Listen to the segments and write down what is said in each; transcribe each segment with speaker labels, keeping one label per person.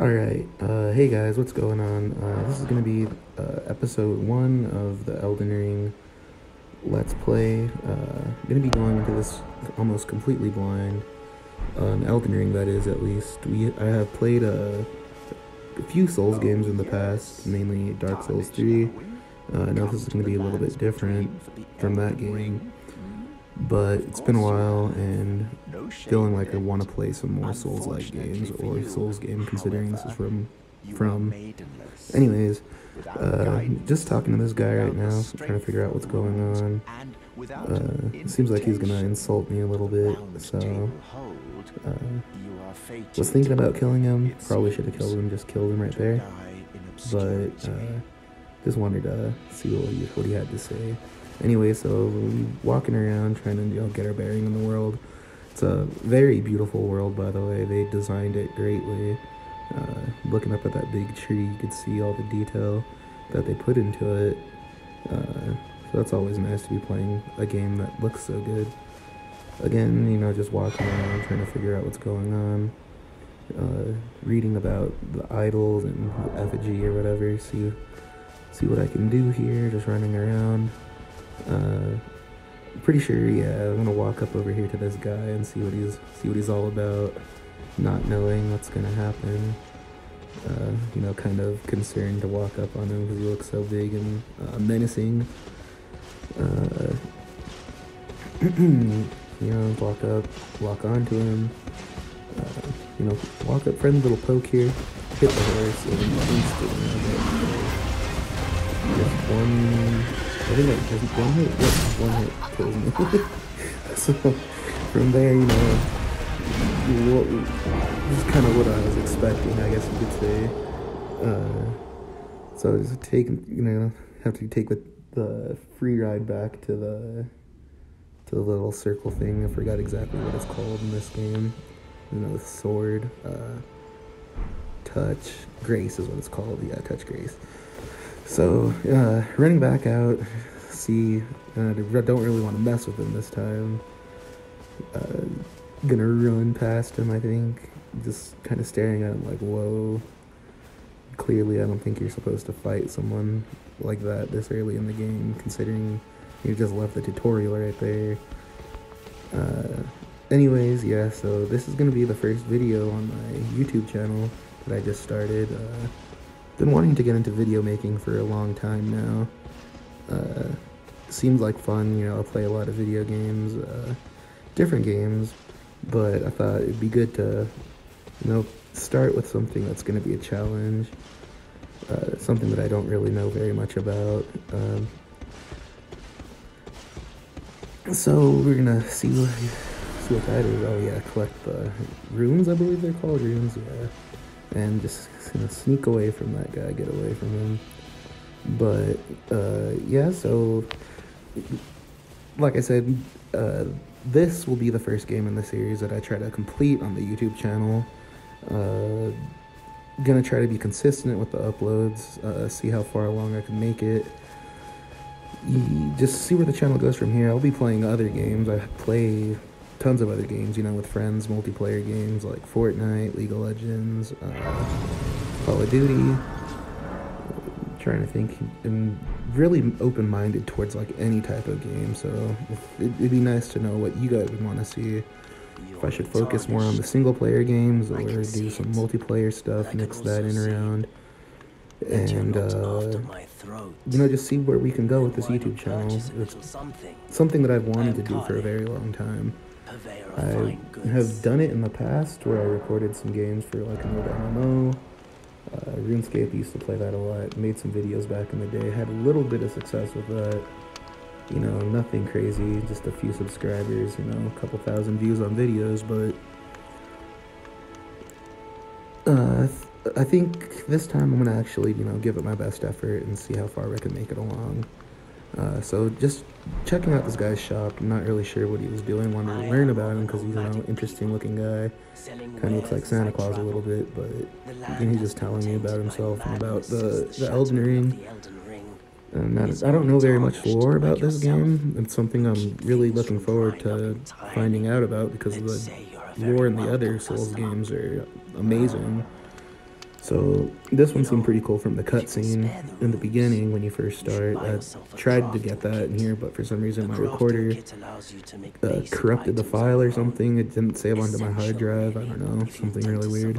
Speaker 1: Alright, uh, hey guys, what's going on? Uh, this is gonna be uh, episode one of the Elden Ring Let's Play. Uh, I'm gonna be going into this almost completely blind. On Elden Ring, that is, at least. We I have played a, a few Souls games in the past, mainly Dark Souls 3. Uh, I know this is gonna be a little bit different from that game, but it's been a while, and feeling like I want to play some more Souls-like games or Souls game, considering this is from from. Anyways, uh, just talking to this guy right now, trying to figure out what's going on. Uh, it seems like he's gonna insult me a little bit, so uh, was thinking about killing him. Probably should have killed him, just killed him right there. But uh, just wanted to see what he, what he had to say. Anyway, so we walking around trying to you know, get our bearing in the world. It's a very beautiful world, by the way. They designed it greatly. Uh, looking up at that big tree, you could see all the detail that they put into it. Uh, so that's always nice to be playing a game that looks so good. Again, you know, just walking around trying to figure out what's going on. Uh, reading about the idols and the effigy or whatever. See, see what I can do here. Just running around. Uh, pretty sure, yeah, I'm gonna walk up over here to this guy and see what he's see what he's all about, not knowing what's gonna happen. Uh, you know, kind of concerned to walk up on him because he looks so big and uh, menacing. Uh, you know, walk up, walk onto him. Uh, you know, walk up, friendly little poke here, hit the horse, and instantly just one. I think one hit, yeah, one hit kills me. so from there, you know, what, this is kind of what I was expecting, I guess you could say. Uh, so just take, you know, have to take the, the free ride back to the to the little circle thing. I forgot exactly what it's called in this game. You know, the sword, uh, touch, grace is what it's called. Yeah, touch grace. So, running back out, see, uh, I don't really want to mess with him this time. Uh, gonna run past him, I think. Just kind of staring at him like, whoa. Clearly, I don't think you're supposed to fight someone like that this early in the game, considering you just left the tutorial right there. Uh, anyways, yeah, so this is gonna be the first video on my YouTube channel that I just started. Uh, been wanting to get into video making for a long time now. Uh, seems like fun, you know, I play a lot of video games, uh, different games, but I thought it'd be good to, you know, start with something that's going to be a challenge, uh, something that I don't really know very much about. Um, so we're gonna see what, see what that is. Oh yeah, collect the runes, I believe they're called runes, yeah. And just sneak away from that guy, get away from him. But uh, yeah, so like I said, uh, this will be the first game in the series that I try to complete on the YouTube channel. Uh, gonna try to be consistent with the uploads, uh, see how far along I can make it. Just see where the channel goes from here. I'll be playing other games. I play tons of other games, you know, with friends, multiplayer games like Fortnite, League of Legends, uh, Call of Duty. I'm trying to think, and really open-minded towards like any type of game. So it'd be nice to know what you guys would want to see. If I should focus more on the single-player games or do some multiplayer stuff, mix that in around, and uh, you know, just see where we can go with this YouTube channel. It's something that I've wanted to do for a very long time. I have done it in the past where I recorded some games for like an old MMO. Uh, RuneScape used to play that a lot. Made some videos back in the day. Had a little bit of success with that. You know, nothing crazy. Just a few subscribers. You know, a couple thousand views on videos. But uh, I think this time I'm gonna actually, you know, give it my best effort and see how far I can make it along. Uh, so just checking out this guy's shop. I'm not really sure what he was doing. Wanted to learn about him because he's an interesting looking guy. Kind of looks like Santa Claus a little bit, but he's just telling me about himself and about the the Elden Ring. And I, I don't know very much lore about this game. It's something I'm really looking forward to finding out about because the lore in the other Souls games are amazing. So this one seemed pretty cool from the cutscene in the beginning when you first start. I tried to get that in here, but for some reason my recorder uh, corrupted the file or something. It didn't save onto my hard drive. I don't know, something really weird.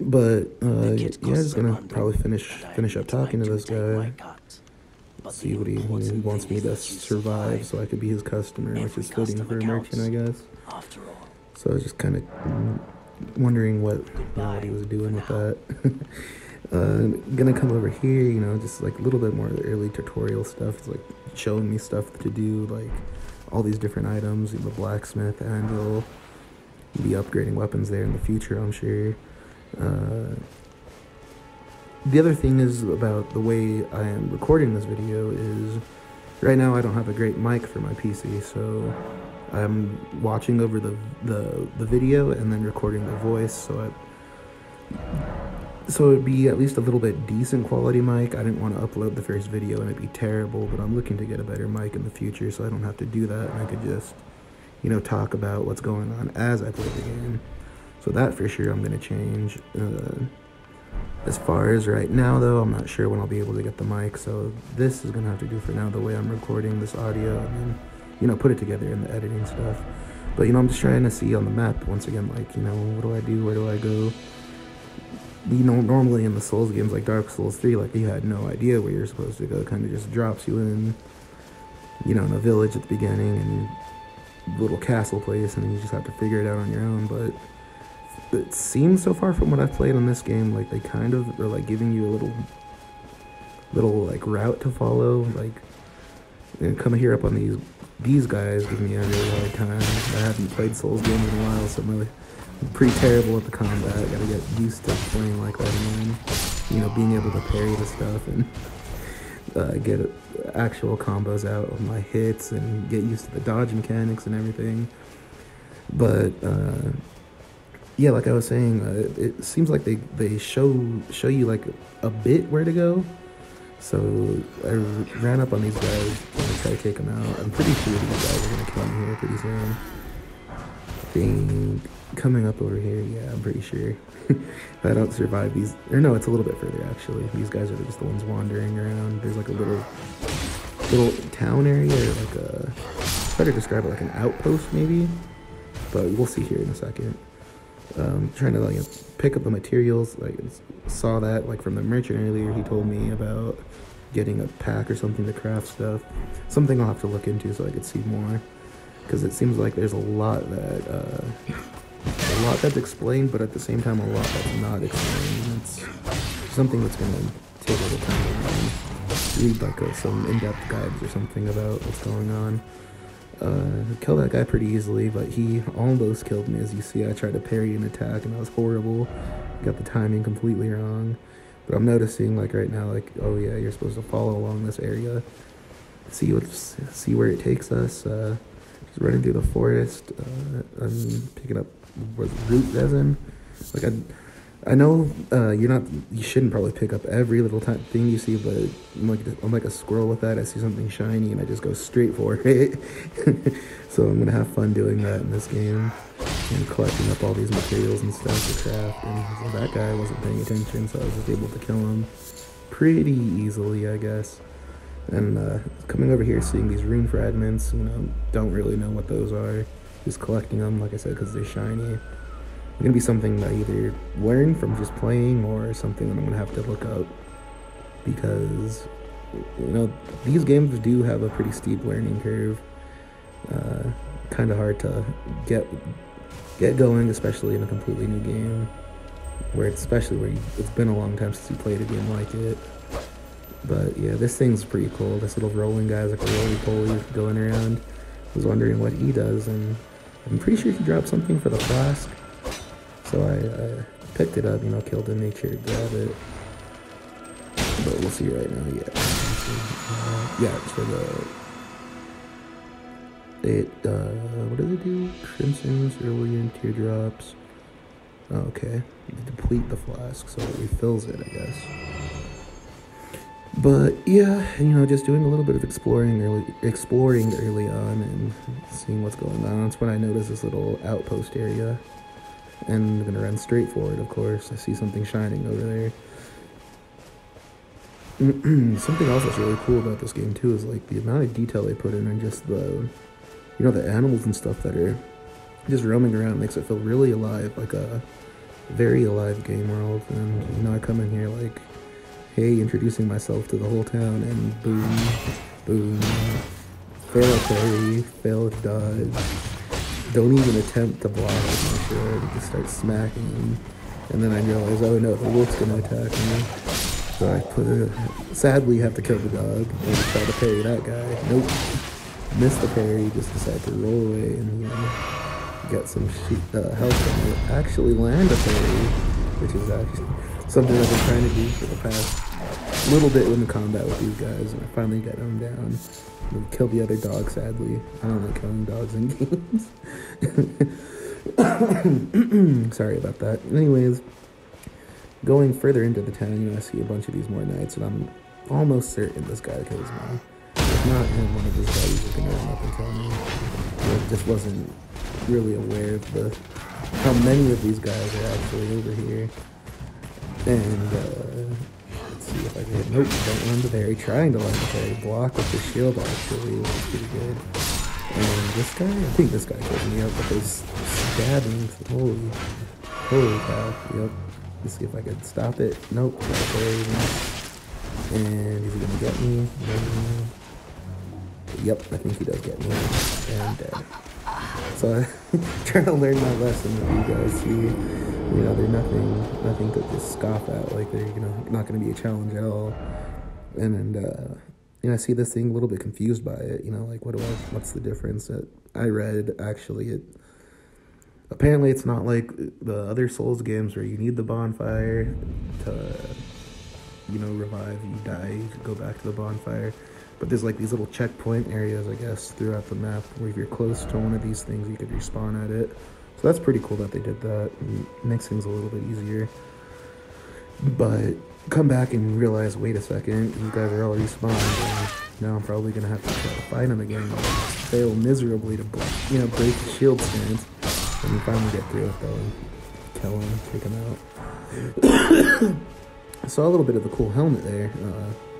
Speaker 1: But uh, yeah, I'm just gonna probably finish finish up talking to this guy. See what he, he wants me to survive, so I could be his customer, which is fitting for a merchant, I guess. So I was just kind of wondering what, you know, what he was doing with that. uh, gonna come over here, you know, just like a little bit more of the early tutorial stuff. It's like showing me stuff to do, like all these different items, the blacksmith, anvil, You'll be upgrading weapons there in the future, I'm sure. Uh, the other thing is about the way I am recording this video is right now I don't have a great mic for my PC, so I'm watching over the the, the video and then recording the voice, so I so it'd be at least a little bit decent quality mic. I didn't want to upload the first video and it'd be terrible, but I'm looking to get a better mic in the future so I don't have to do that and I could just, you know, talk about what's going on as I play the game. So that for sure I'm going to change. Uh, as far as right now though, I'm not sure when I'll be able to get the mic, so this is going to have to do for now the way I'm recording this audio and then you know, put it together in the editing stuff. But, you know, I'm just trying to see on the map, once again, like, you know, what do I do? Where do I go? You know, normally in the Souls games like Dark Souls 3, like, you had no idea where you're supposed to go. It kind of just drops you in, you know, in a village at the beginning and little castle place, and you just have to figure it out on your own. But it seems so far from what I've played on this game, like, they kind of are, like, giving you a little, little, like, route to follow. Like, and coming here up on these these guys give me a really hard time. I haven't played Souls games in a while, so I'm really I'm pretty terrible at the combat. I gotta get used to playing like that again. You know, being able to parry the stuff and uh, get actual combos out of my hits and get used to the dodge mechanics and everything. But uh, yeah, like I was saying, uh, it seems like they they show show you like a bit where to go so I ran up on these guys to try to take them out. I'm pretty sure these guys are gonna come here pretty soon. I think coming up over here, yeah, I'm pretty sure. if I don't survive these, or no, it's a little bit further actually. These guys are just the ones wandering around. There's like a little, little town area, or like a, better describe it like an outpost maybe, but we'll see here in a second. Um, trying to like pick up the materials. Like saw that like from the merchant earlier. He told me about getting a pack or something to craft stuff. Something I'll have to look into so I could see more. Because it seems like there's a lot that uh, a lot that's explained, but at the same time a lot that's not explained. It's something that's gonna take a little time to read like uh, some in-depth guides or something about what's going on. Uh, killed that guy pretty easily, but he almost killed me. As you see, I tried to parry an attack and that was horrible. Got the timing completely wrong. But I'm noticing, like right now, like oh yeah, you're supposed to follow along this area, see what, see where it takes us. Uh, just running through the forest. Uh, I'm picking up root resin. Like I I know uh, you're not. You shouldn't probably pick up every little thing you see, but I'm like I'm like a squirrel with that. I see something shiny and I just go straight for it. so I'm gonna have fun doing that in this game and collecting up all these materials and stuff to craft. And so that guy wasn't paying attention, so I was able to kill him pretty easily, I guess. And uh, coming over here, seeing these rune fragments, you know, don't really know what those are. Just collecting them, like I said, because they're shiny gonna be something that either learn from just playing or something that I'm gonna have to look up because you know these games do have a pretty steep learning curve. Uh, kind of hard to get get going, especially in a completely new game, where it's especially where you, it's been a long time since you played a game like it. But yeah, this thing's pretty cool. This little rolling guy's like a roly poly going around. I was wondering what he does, and I'm pretty sure he dropped something for the flask. So I, picked it up, you know, killed it, made sure to grab it. But we'll see right now, yeah. Yeah, it's for the... It, uh, what does it do? Crimson, cerulean, teardrops. Oh, okay. Deplete the flask, so it refills it, I guess. But yeah, you know, just doing a little bit of exploring early, exploring early on and seeing what's going on. That's when I noticed this little outpost area and I'm gonna run straight forward, of course. I see something shining over there. something else that's really cool about this game too is like the amount of detail they put in and just the you know the animals and stuff that are just roaming around makes it feel really alive like a very alive game world and you know i come in here like hey introducing myself to the whole town and boom boom fail parry fail dodge don't even attempt to block with my shield just start smacking them and then i realize oh no the wolf's gonna attack me so I put a, sadly have to kill the dog and try to parry that guy. Nope. Missed the parry, just decided to roll away and get some uh, health and actually land a parry, which is actually something I've been trying to do for the past little bit in the combat with these guys, and I finally got them down. We killed the other dog, sadly. I don't like killing dogs in games. Sorry about that. Anyways, Going further into the town, you know, I see a bunch of these more knights, and I'm almost certain this guy kills me. If not him, one of his buddies is gonna run up and kill me. I just wasn't really aware of the how many of these guys are actually over here. And uh, see if I can hit. Nope, don't run the parry. Trying to land the. Block with the shield actually, is pretty good. And this guy, I think this guy killed me up with his stabbing. Holy, holy cow! Yep. Let's see if I can stop it. Nope. And is he gonna get me? Yep, I think he does get me. And dead. So I trying to learn my lesson with you guys. See, you know, they're nothing, nothing to just scoff at. Like they're, you know, not gonna be a challenge at all. And and uh, you know, I see this thing a little bit confused by it. You know, like what do I? What's the difference? That I read actually it apparently it's not like the other Souls games where you need the bonfire to, you know, revive. You die, you go back to the bonfire. But there's like these little checkpoint areas, I guess, throughout the map where if you're close to one of these things, you could respawn at it. So that's pretty cool that they did that. It makes things a little bit easier. But come back and realize, wait a second, you guys are already spawned. Now I'm probably gonna have to try to fight them again. Fail miserably to, you know, break the shield stance. And we finally get through it though and kill him, take him out. I saw a little bit of a cool helmet there. Uh,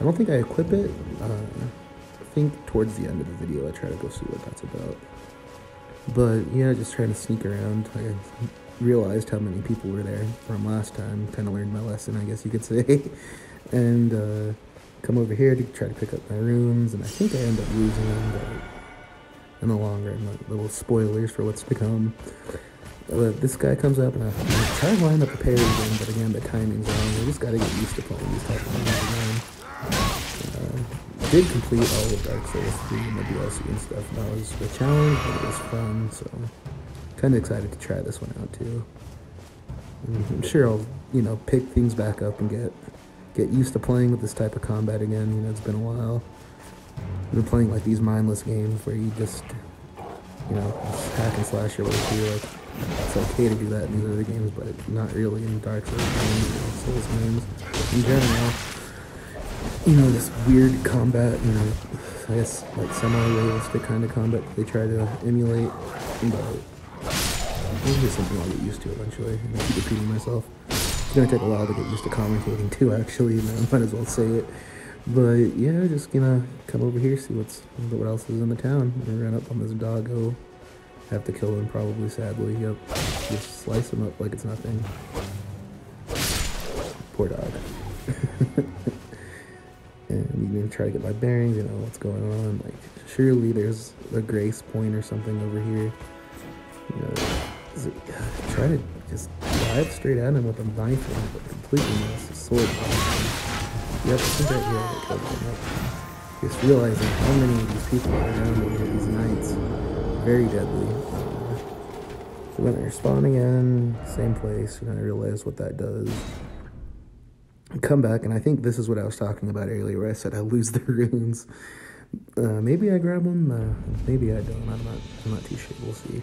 Speaker 1: I don't think I equip it. Uh, I think towards the end of the video I try to go see what that's about. But yeah, just trying to sneak around. I realized how many people were there from last time. Kind of learned my lesson, I guess you could say. and uh, come over here to try to pick up my runes, and I think I end up losing them, but in the long run. Like little spoilers for what's to come. But this guy comes up and I, I try to line up a parry again, but again the timing's wrong. We just gotta get used to playing these type of games again. Did complete all of Dark Souls 3 and the DLC and stuff. That was a challenge, but it was fun, so kind of excited to try this one out too. And I'm sure I'll, you know, pick things back up and get get used to playing with this type of combat again. You know, it's been a while. I've been playing like these mindless games where you just, you know, hack and slash your way through. Like, it's okay to do that in these other games, but not really in Dark Souls games or Souls games in general. You know, this weird combat, you know, I guess like semi-realistic kind of combat they try to emulate, but maybe something I'll get used to eventually. And I keep repeating myself. It's gonna take a while to get used to commentating too, actually, and I might as well say it. But yeah, just gonna come over here, see what's what else is in the town. Gonna run up on this doggo. Have to kill him probably, sadly. Yep. Just slice him up like it's nothing. Poor dog. and can try to get my bearings, you know, what's going on. Like, surely there's a grace point or something over here. You know, it, try to just dive straight at him with a knife and completely miss a sword. Yep, here. Just realizing how many of these people are around at these knights. Very deadly. Uh, so when I respawn again, same place, and I realize what that does. Come back, and I think this is what I was talking about earlier, where I said I lose the runes. Uh, maybe I grab them, uh, maybe I don't. I'm not. I'm not too sure. We'll see.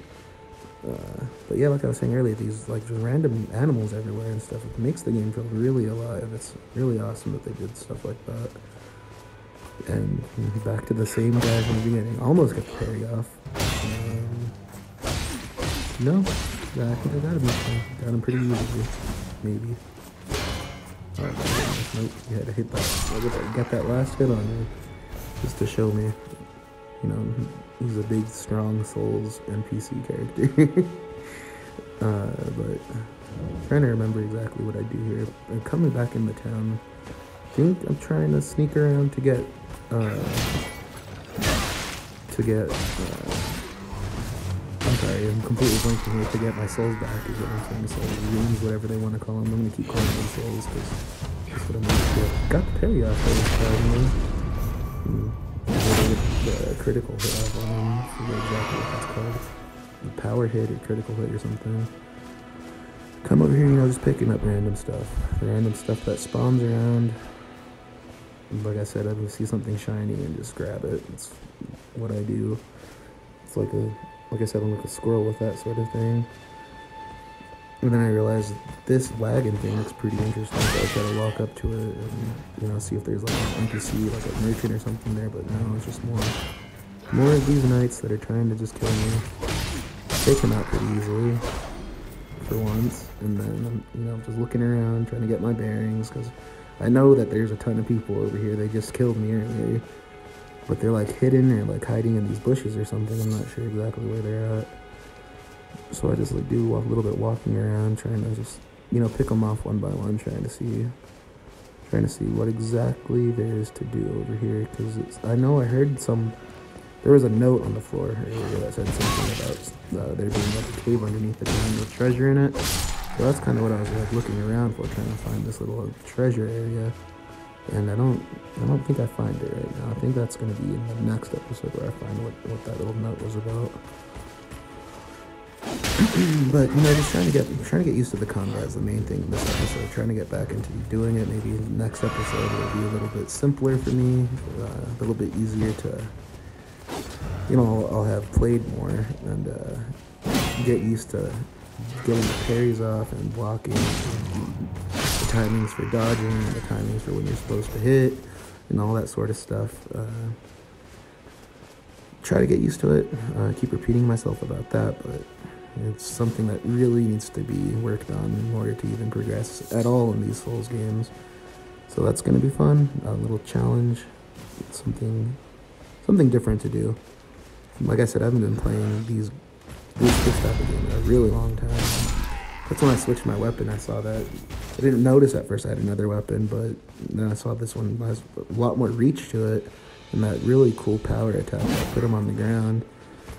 Speaker 1: Uh, but yeah, like I was saying earlier, these like random animals everywhere and stuff. It makes the game feel really alive. It's really awesome that they did stuff like that. And back to the same guy from the beginning. Almost got parry off. Um, no, I think I gotta be fine. Got him pretty easily. Maybe. Nope, you had to hit that. I got, got that last hit on you. Just to show me. You know, he's a big, strong Souls NPC character. uh, but trying to remember exactly what I do here. I'm coming back into town. I think I'm trying to sneak around to get, uh, to get, uh, I'm sorry, I'm completely blanking here, to get my souls back is what I'm saying, souls, runes, whatever they want to call them. I'm to keep calling them souls because that's what I'm going to. Got the parry off of this guy, hmm. the critical hit off on him. I forget exactly what that's called. The power hit or critical hit or something. Come over here, you know, just picking up random stuff. Random stuff that spawns around. Like I said, I see something shiny and just grab it. It's what I do. It's like a, like I said, I'm like a squirrel with that sort of thing. And then I realized this wagon thing looks pretty interesting, so I try to walk up to it and, you know, see if there's like an NPC, like a merchant or something there, but no, it's just more, more of these knights that are trying to just kill me. Take them out pretty easily, for once, and then, you know, just looking around, trying to get my bearings, because I know that there's a ton of people over here, they just killed me earlier, but they're like hidden or like hiding in these bushes or something, I'm not sure exactly where they're at. So I just like do a little bit walking around, trying to just you know pick them off one by one, trying to see, trying to see what exactly there is to do over here. Because I know I heard some. There was a note on the floor earlier that said something about uh, there being like a cave underneath the ground with treasure in it. So that's kind of what I was like looking around for, trying to find this little treasure area. And I don't, I don't think I find it right now. I think that's gonna be in the next episode where I find what what that little note was about. but you know, just trying to get trying to get used to the combat is the main thing in this episode. Trying to get back into doing it. Maybe next episode will be a little bit simpler for me, uh, a little bit easier to. You know, I'll, I'll have played more and uh, get used to getting the parries off and blocking, and the timings for dodging, the timings for when you're supposed to hit, and all that sort of stuff. Uh, try to get used to it. Uh, keep repeating myself about that, but it's something that really needs to be worked on in order to even progress at all in these Souls games. So that's going to be fun, a little challenge, something something different to do. Like I said, I haven't been playing these this, this type of game in a really long time. That's when I switched my weapon. I saw that. I didn't notice at first I had another weapon, but then I saw this one has a lot more reach to it, and that really cool power attack. I put him on the ground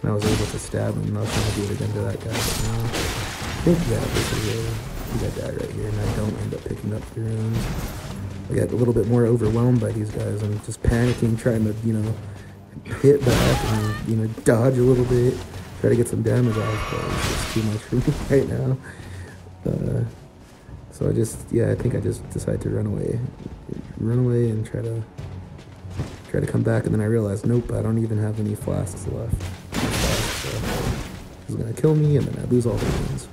Speaker 1: and I was able to stab him, and I was trying to do it again to that guy, but no. I think that is a, we got that right here, and I don't end up picking up the runes. I get a little bit more overwhelmed by these guys. I'm just panicking, trying to, you know, hit back and, you know, dodge a little bit, try to get some damage off, but it's just too much for me right now. Uh, so I just, yeah, I think I just decided to run away. Run away and try to, try to come back, and then I realized, nope, I don't even have any flasks left. He's gonna kill me, and then I lose all the runes.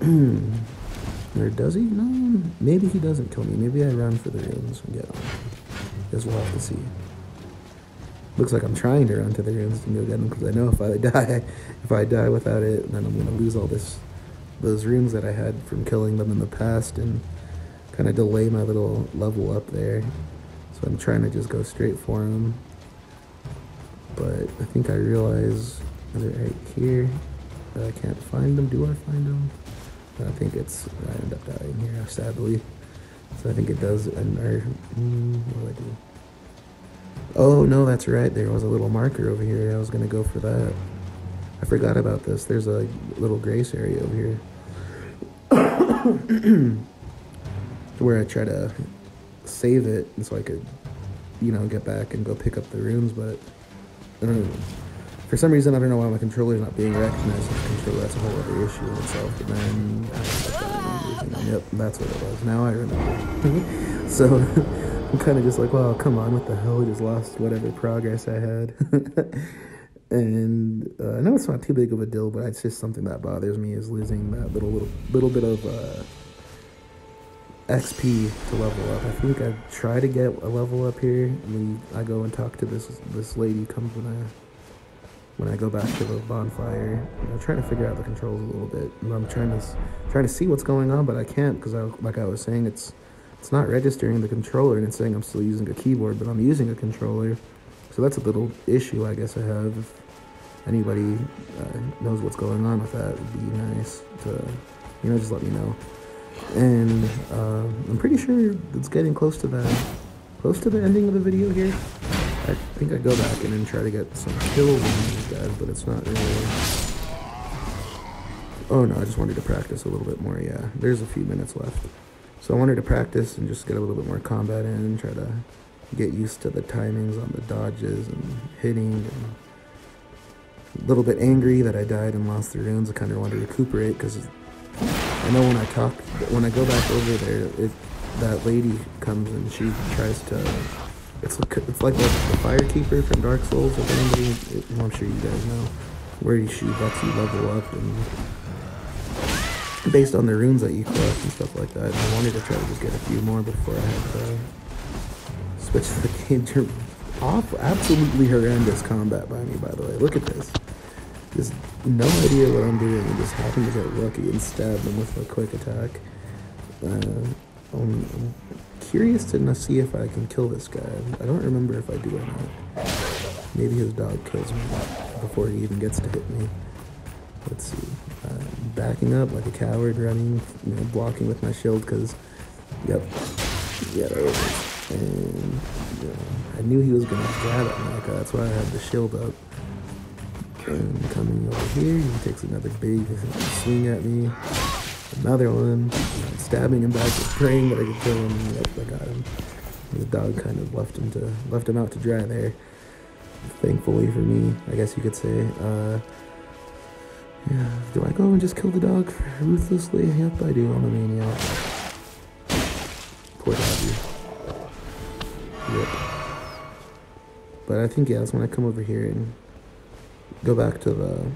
Speaker 1: or does he? No, maybe he doesn't kill me. Maybe I run for the runes and get on. Guess we'll have to see. Looks like I'm trying to run to the runes to go get them because I know if I die, if I die without it, then I'm gonna lose all this, those runes that I had from killing them in the past and kind of delay my little level up there. So I'm trying to just go straight for them but I think I realize they're right here. But I can't find them. Do I find them? I think it's, I end up dying here, sadly. So I think it does, and or, mm, what do I do? Oh, no, that's right. There was a little marker over here. I was going to go for that. I forgot about this. There's a little grace area over here. where I try to save it so I could, you know, get back and go pick up the runes, but for some reason, I don't know why my controller is not being recognized as a controller. That's a whole other issue in itself. But then, yep, that's what it was. Now I remember. so I'm kind of just like, well, come on, what the hell? I just lost whatever progress I had. and uh, I know it's not too big of a deal, but it's just something that bothers me is losing that little little little bit of. Uh, XP to level up. I think I try to get a level up here. I I go and talk to this this lady comes when I when I go back to the bonfire. I'm trying to figure out the controls a little bit. I'm trying to trying to see what's going on, but I can't because I, like I was saying, it's it's not registering the controller and it's saying I'm still using a keyboard, but I'm using a controller. So that's a little issue I guess I have. If anybody uh, knows what's going on with that, it'd be nice to, you know, just let me know. And uh, I'm pretty sure it's getting close to the close to the ending of the video here. I think I go back and try to get some kills on these guys, but it's not really. Oh no, I just wanted to practice a little bit more. Yeah, there's a few minutes left. So I wanted to practice and just get a little bit more combat in and try to get used to the timings on the dodges and hitting and a little bit angry that I died and lost the runes. I kind of want to recuperate because I know when I talk, when I go back over there, it, that lady comes and she tries to. It's like, it's like the, the Firekeeper from Dark Souls. If anybody, I'm sure you guys know, where she lets you level up and based on the runes that you collect and stuff like that. I wanted to try to just get a few more before I had to switch the game to off. Absolutely horrendous combat by me, by the way. Look at this. Just no idea what I'm doing. I just happened to get lucky and stab them with a quick attack. Uh, I'm, curious to see if I can kill this guy. I don't remember if I do or not. Maybe his dog kills me before he even gets to hit me. Let's see. Uh, backing up like a coward, running, you know, blocking with my shield because, yep, there. And you know, I knew he was gonna grab at me, like that's why I had the shield up. And coming over here, he takes another big swing at me. Another one, stabbing him back, praying that I could kill him. Yep, I got him. The dog kind of left him to left him out to dry there. Thankfully for me, I guess you could say. Uh, yeah, do I go and just kill the dog ruthlessly? Yep, I do. I'm a maniac. Poor doggy. Yep. But I think, yeah, that's when I come over here and go back to the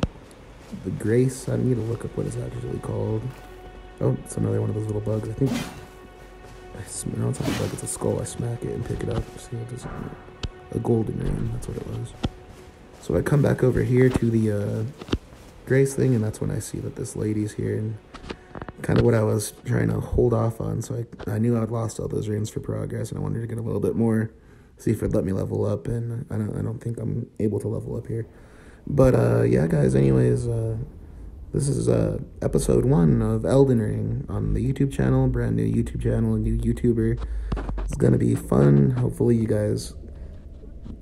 Speaker 1: the Grace. I need to look up what it's actually called. Oh, it's another one of those little bugs. I think. I smell it's not a bug, it's a skull. I smack it and pick it up. See, it doesn't. A golden ring, that's what it was. So I come back over here to the uh, Grace thing, and that's when I see that this lady's here, and kind of what I was trying to hold off on. So I, I knew I'd lost all those runes for progress, and I wanted to get a little bit more, see if it'd let me level up, and I don't, I don't think I'm able to level up here. But uh, yeah, guys, anyways, uh, this is uh, episode one of Elden Ring on the YouTube channel, brand new YouTube channel, new YouTuber. It's gonna be fun. Hopefully, you guys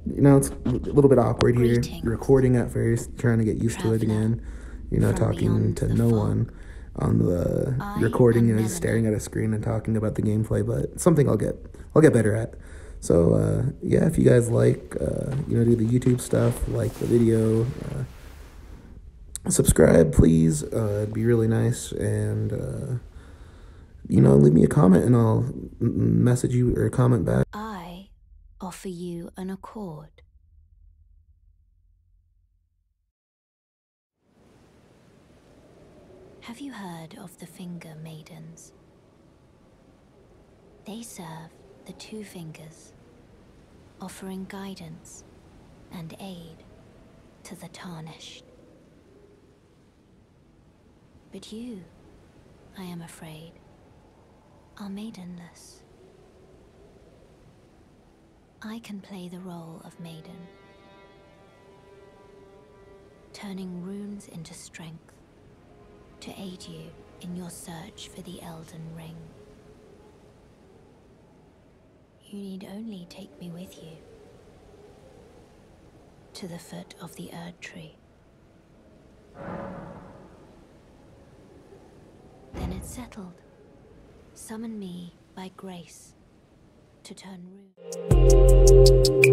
Speaker 1: you know, it's a little bit awkward here, Greetings. recording at first, trying to get used to it again. You know, talking to no one on the I recording, you know, just staring at a screen and talking about the gameplay, but something I'll get, I'll get better at. So, uh, yeah, if you guys like, uh, you know, do the YouTube stuff, like the video, uh, subscribe, please. Uh, it'd be really nice. And, uh, you know, leave me a comment and I'll message you or comment back
Speaker 2: offer you an accord. Have you heard of the Finger Maidens? They serve the two fingers, offering guidance and aid to the tarnished. But you, I am afraid, are maidenless. I can play the role of maiden, turning runes into strength to aid you in your search for the Elden Ring. You need only take me with you to the foot of the Erd Tree. Then it's settled. Summon me by grace to turn runes. Thank you.